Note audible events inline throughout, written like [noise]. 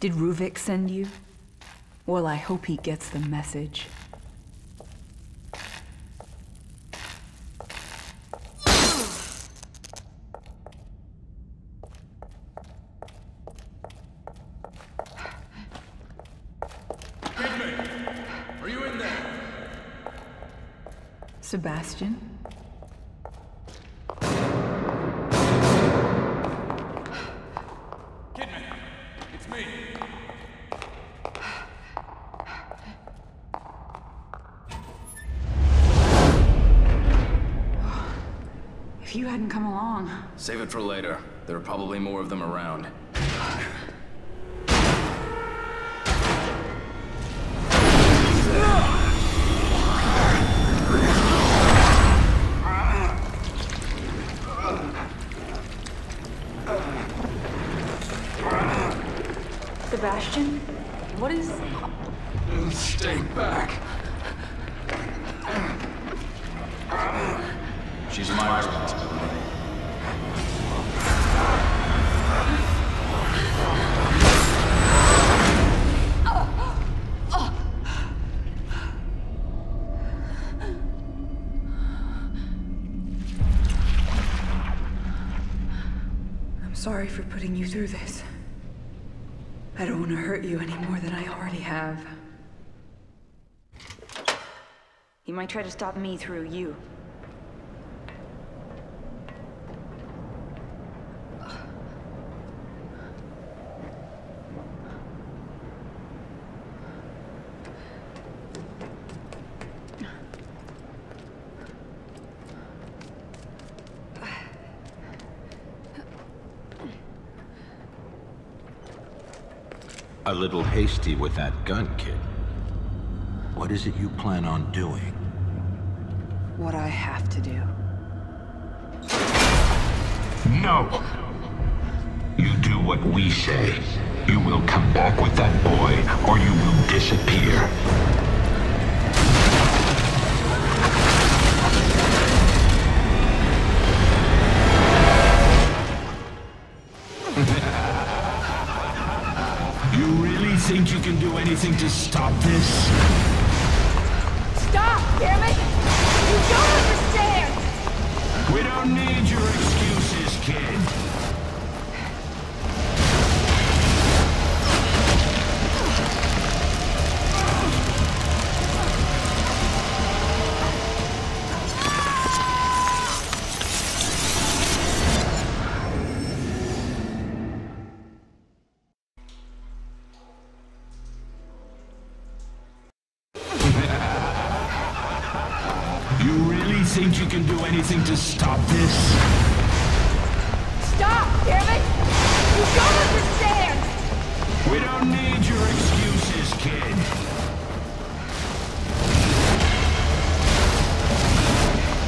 Did Ruvik send you? Well, I hope he gets the message. Probably more of them around. Sebastian? What is. Stay back. She's my responsibility. Sorry for putting you through this. I don't want to hurt you any more than I already have. He might try to stop me through you. Little hasty with that gun, kid. What is it you plan on doing? What I have to do. No! You do what we say. You will come back with that boy, or you will disappear. Anything to stop this? Stop, damn it! You don't understand! We don't need You really think you can do anything to stop this? Stop, damn it! You don't understand! We don't need your excuses, kid.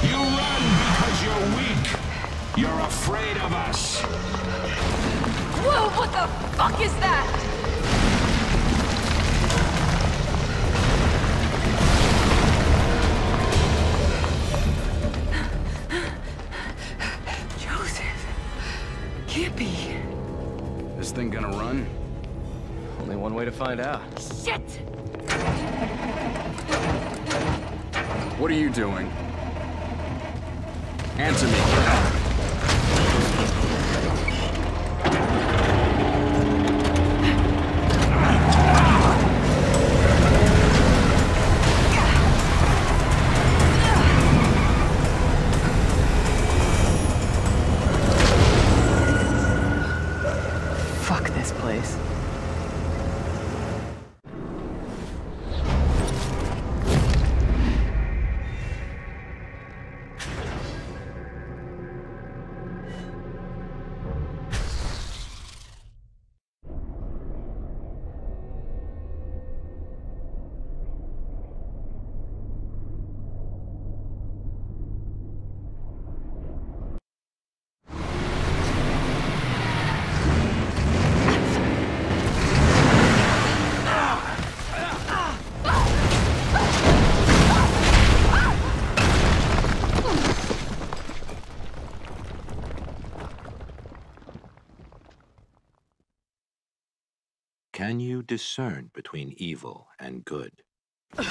You run because you're weak. You're afraid of us. Whoa, what the fuck is that? Can't be. This thing gonna run? Only one way to find out. Shit! What are you doing? Answer me. Can you discern between evil and good? [laughs]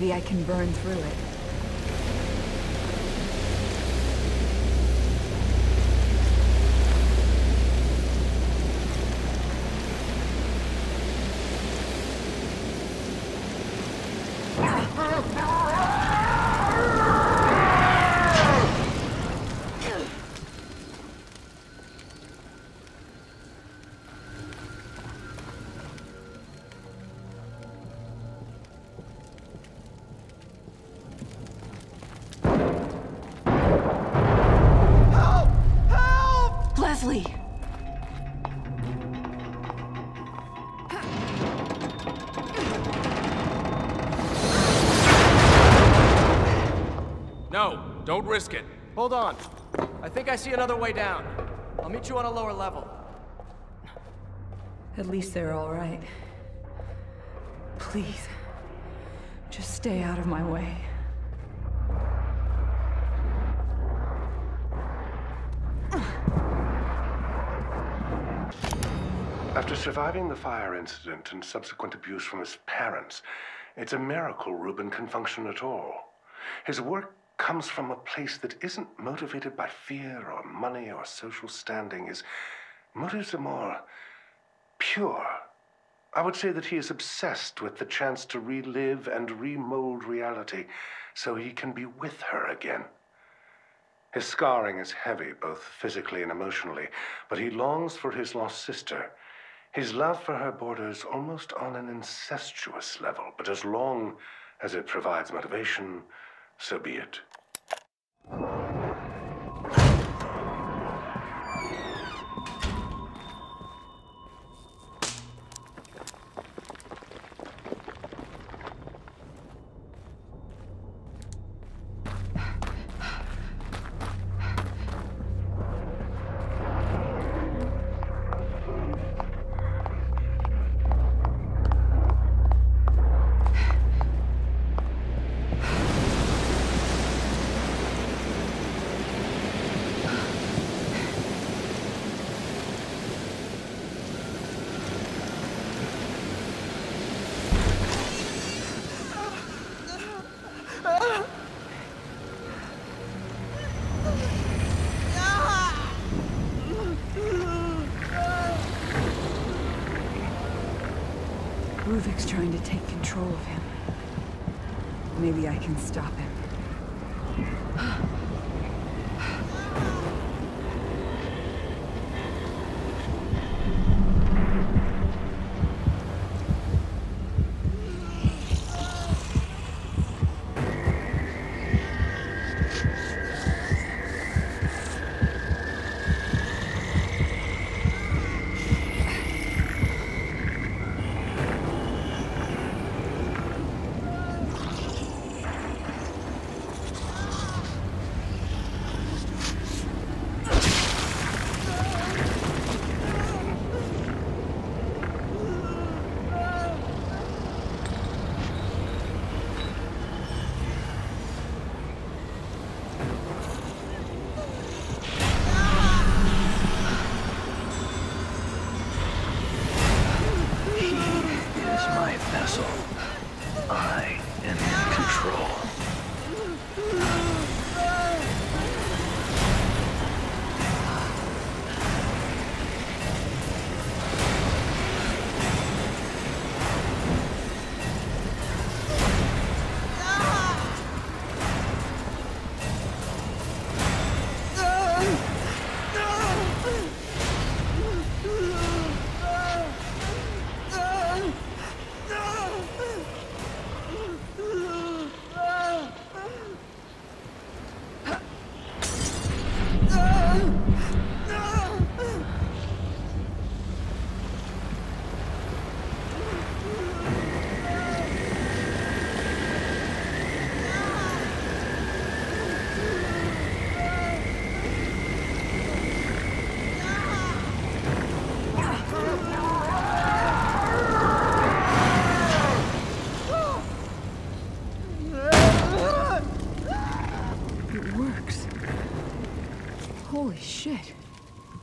Maybe I can burn through it. Hold on. I think I see another way down. I'll meet you on a lower level. At least they're all right. Please, just stay out of my way. After surviving the fire incident and subsequent abuse from his parents, it's a miracle Ruben can function at all. His work comes from a place that isn't motivated by fear or money or social standing. His motives are more pure. I would say that he is obsessed with the chance to relive and remold reality so he can be with her again. His scarring is heavy, both physically and emotionally, but he longs for his lost sister. His love for her borders almost on an incestuous level, but as long as it provides motivation, so be it. Control of him. Maybe I can stop him.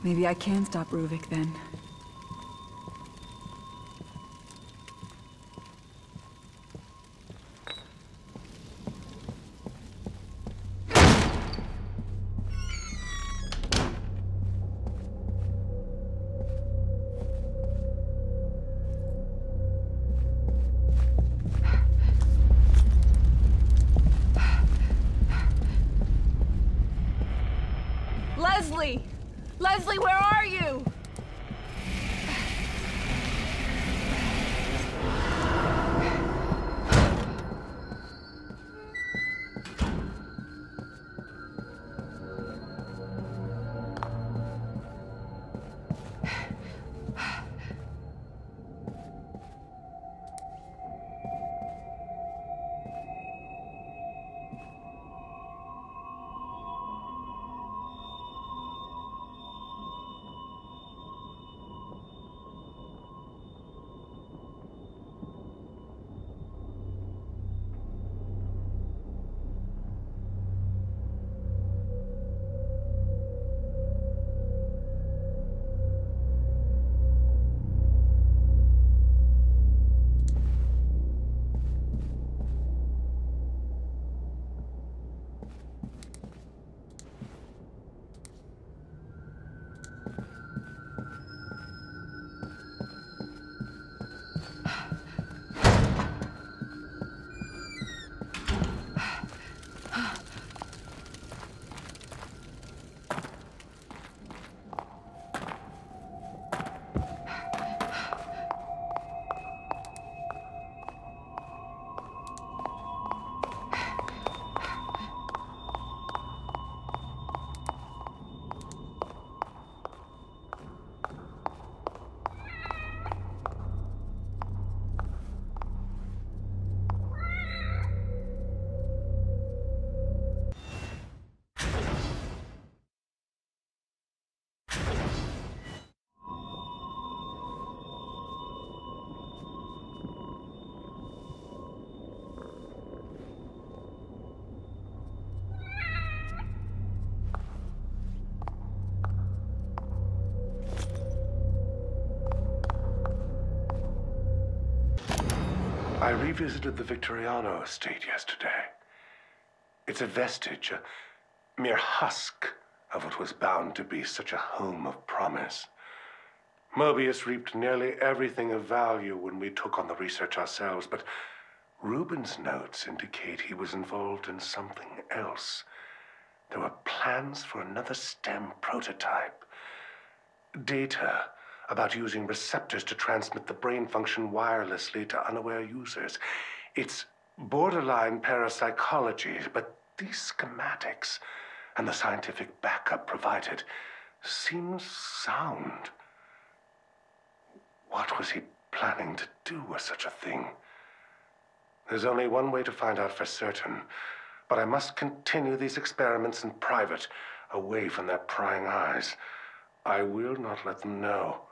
Maybe I can stop Ruvik then. I revisited the Victoriano estate yesterday. It's a vestige, a mere husk of what was bound to be such a home of promise. Mobius reaped nearly everything of value when we took on the research ourselves, but Ruben's notes indicate he was involved in something else. There were plans for another STEM prototype. Data about using receptors to transmit the brain function wirelessly to unaware users. It's borderline parapsychology, but these schematics and the scientific backup provided seems sound. What was he planning to do with such a thing? There's only one way to find out for certain, but I must continue these experiments in private, away from their prying eyes. I will not let them know,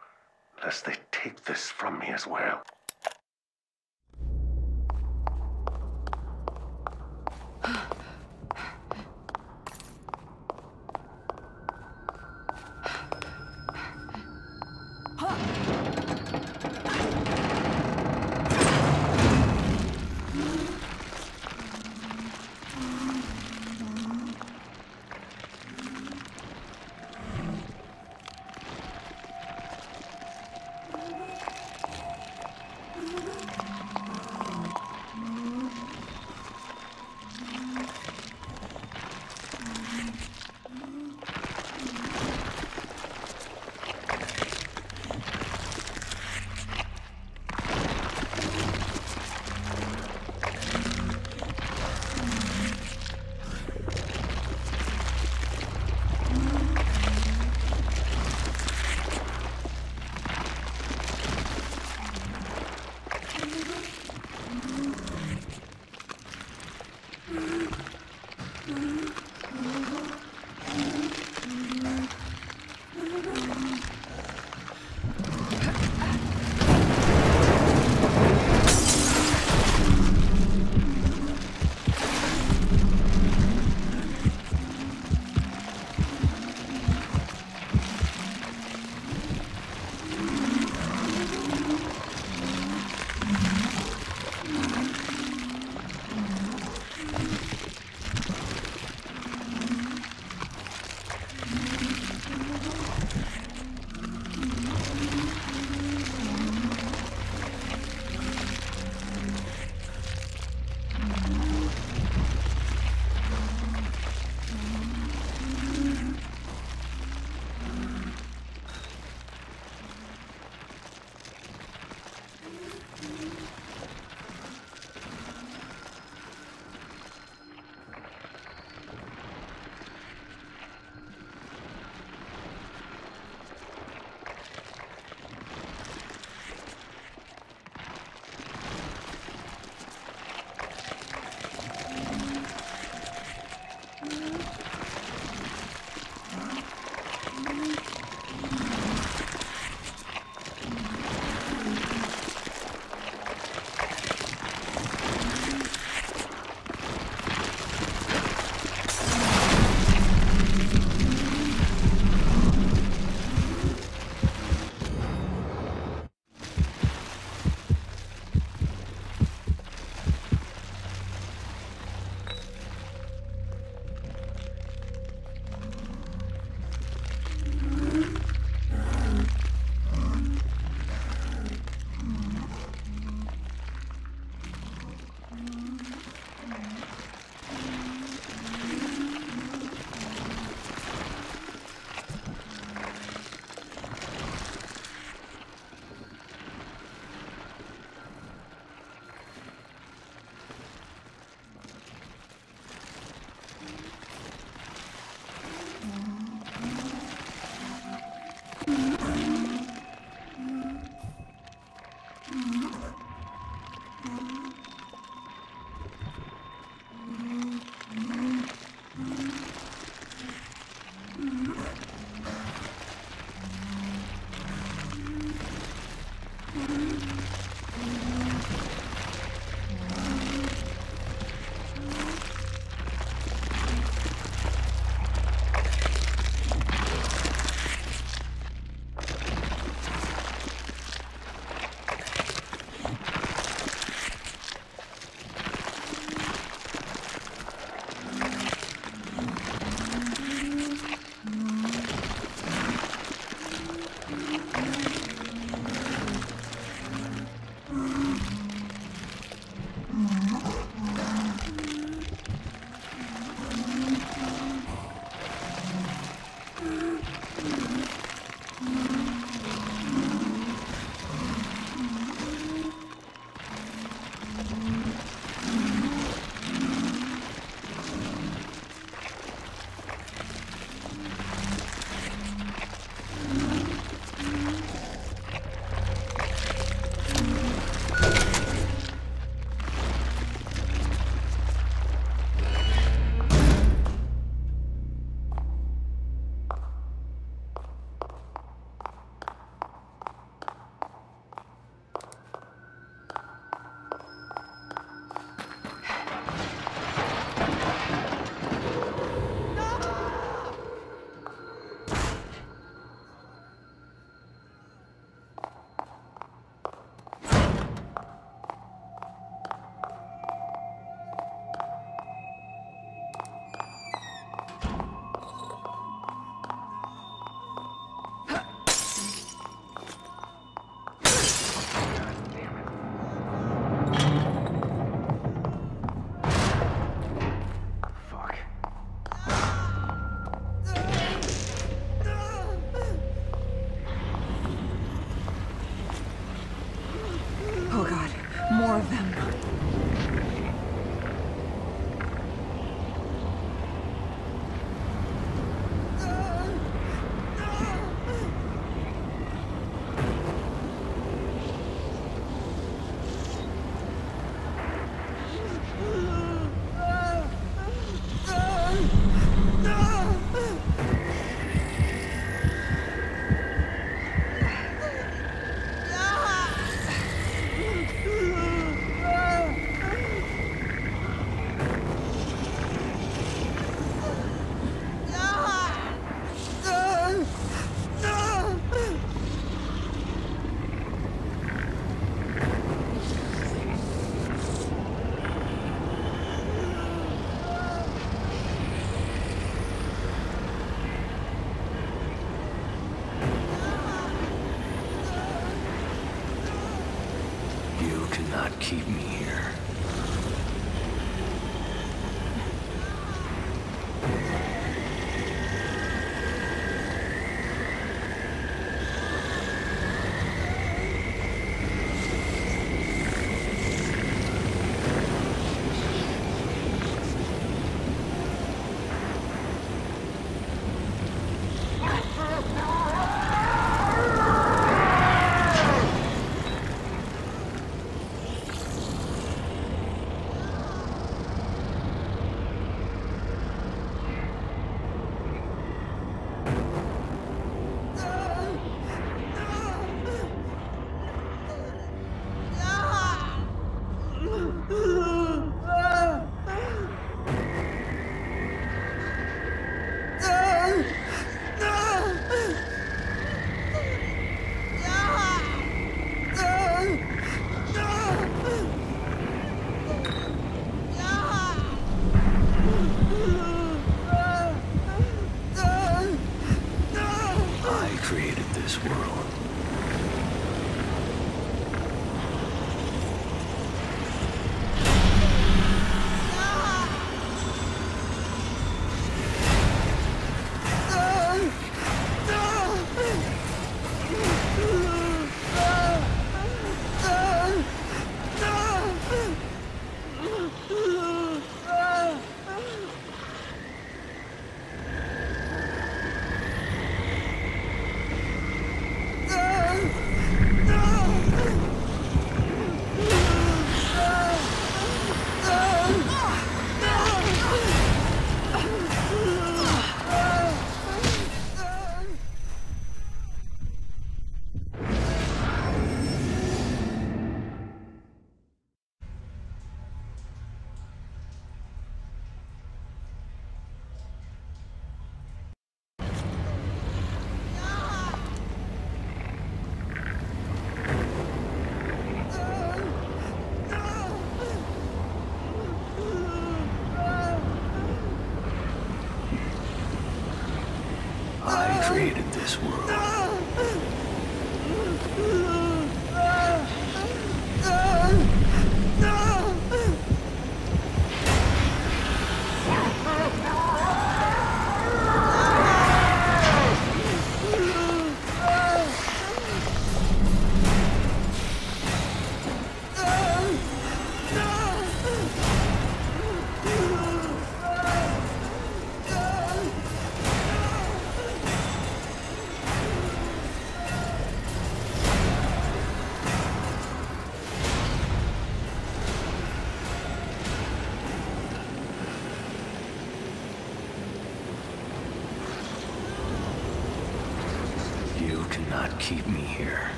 lest they take this from me as well. [gasps] [sighs]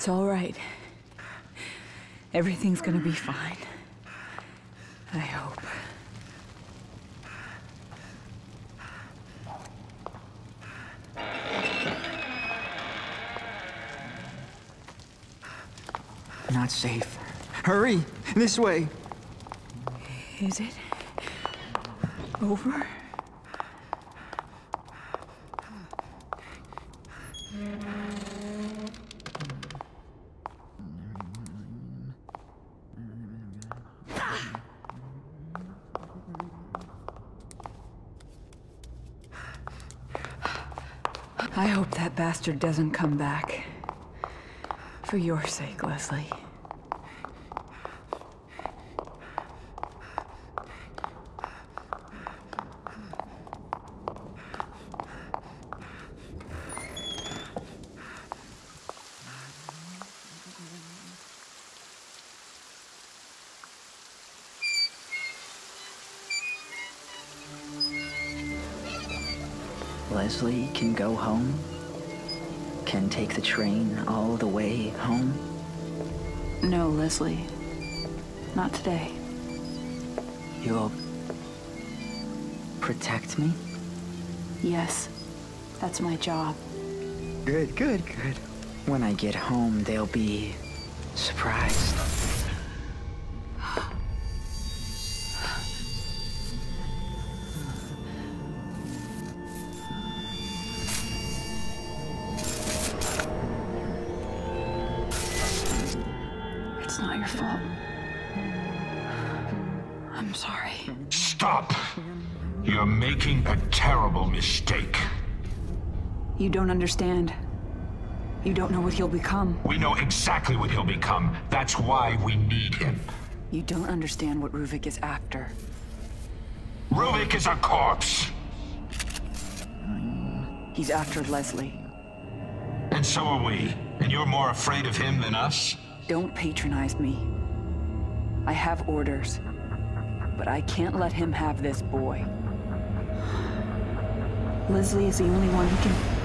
It's all right. Everything's gonna be fine. I hope. Not safe. Hurry! This way! Is it over? I hope that bastard doesn't come back. For your sake, Leslie. Leslie can go home? Can take the train all the way home? No, Leslie. Not today. You'll protect me? Yes. That's my job. Good, good, good. When I get home, they'll be surprised. You don't understand. You don't know what he'll become. We know exactly what he'll become. That's why we need him. You don't understand what Ruvik is after. Ruvik is a corpse! He's after Leslie. And so are we. And you're more afraid of him than us? Don't patronize me. I have orders. But I can't let him have this boy. Leslie is the only one who can...